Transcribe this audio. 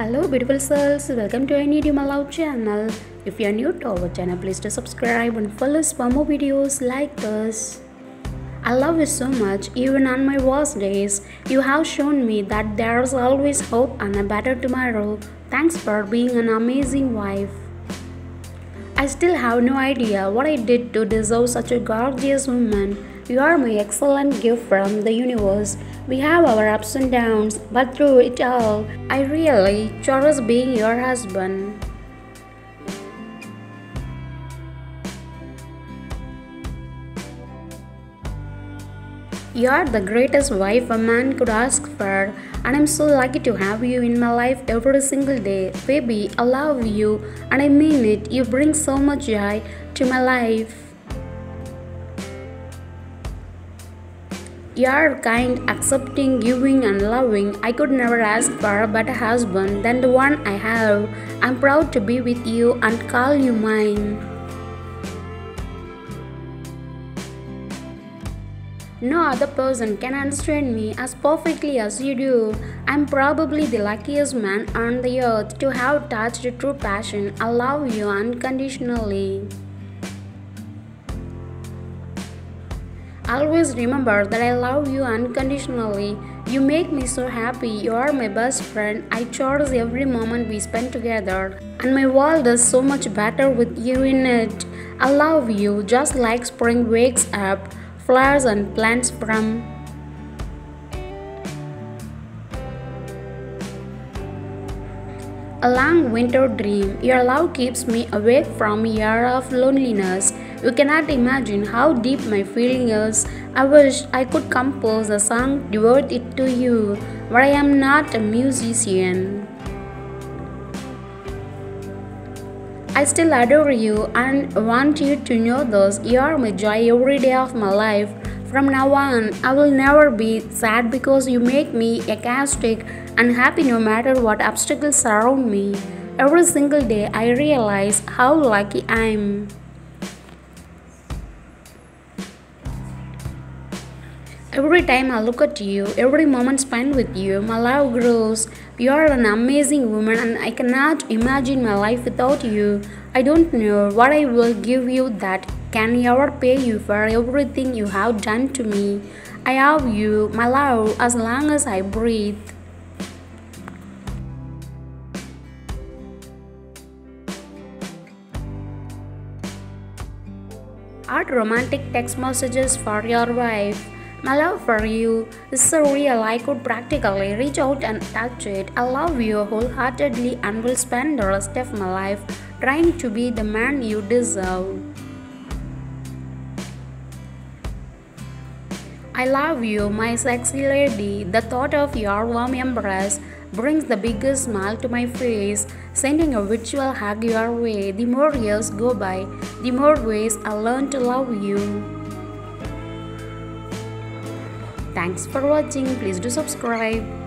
Hello beautiful souls, welcome to any love channel. If you are new to our channel, please do subscribe and follow us for more videos like this. I love you so much, even on my worst days. You have shown me that there is always hope and a better tomorrow. Thanks for being an amazing wife. I still have no idea what I did to deserve such a gorgeous woman. You are my excellent gift from the universe. We have our ups and downs, but through it all, I really cherish being your husband. You are the greatest wife a man could ask for, and I'm so lucky to have you in my life every single day. Baby, I love you, and I mean it. You bring so much joy to my life. You are kind, accepting, giving, and loving. I could never ask for a better husband than the one I have. I'm proud to be with you and call you mine. No other person can understand me as perfectly as you do. I'm probably the luckiest man on the earth to have touched true passion. I love you unconditionally. Always remember that I love you unconditionally. You make me so happy. You are my best friend. I cherish every moment we spend together. And my world is so much better with you in it. I love you just like spring wakes up flowers and plants from a long winter dream. Your love keeps me awake from year of loneliness. You cannot imagine how deep my feeling is. I wish I could compose a song devoted to you, but I am not a musician. I still adore you and want you to know this. You are my joy every day of my life. From now on, I will never be sad because you make me ecstatic and happy no matter what obstacles surround me. Every single day, I realize how lucky I am. Every time I look at you, every moment spent with you, my love grows. You are an amazing woman, and I cannot imagine my life without you. I don't know what I will give you that can ever pay you for everything you have done to me. I love you, my love, as long as I breathe. Add romantic text messages for your wife. My love for you is so real I could practically reach out and touch it. I love you wholeheartedly and will spend the rest of my life trying to be the man you deserve. I love you, my sexy lady. The thought of your warm embrace brings the biggest smile to my face. Sending a virtual hug your way. The more years go by, the more ways I learn to love you. Thanks for watching. Please do subscribe.